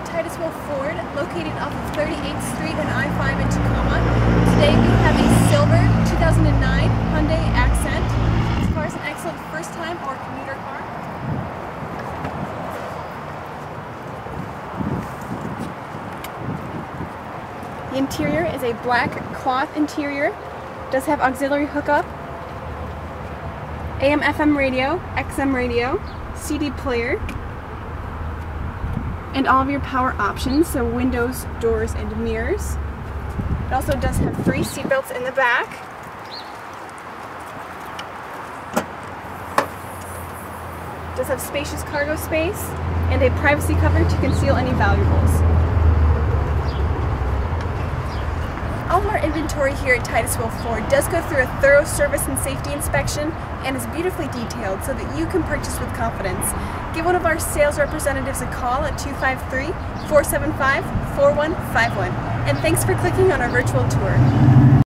at Titus Will Ford, located off of 38th Street and I-5 in Tacoma. Today we have a silver 2009 Hyundai Accent. This car is an excellent first-time or commuter car. The interior is a black cloth interior. Does have auxiliary hookup, AM FM radio, XM radio, CD player, and all of your power options, so windows, doors, and mirrors. It also does have three seatbelts in the back. It does have spacious cargo space and a privacy cover to conceal any valuables. All our inventory here at Titus Will Ford does go through a thorough service and safety inspection and is beautifully detailed so that you can purchase with confidence. Give one of our sales representatives a call at 253-475-4151. And thanks for clicking on our virtual tour.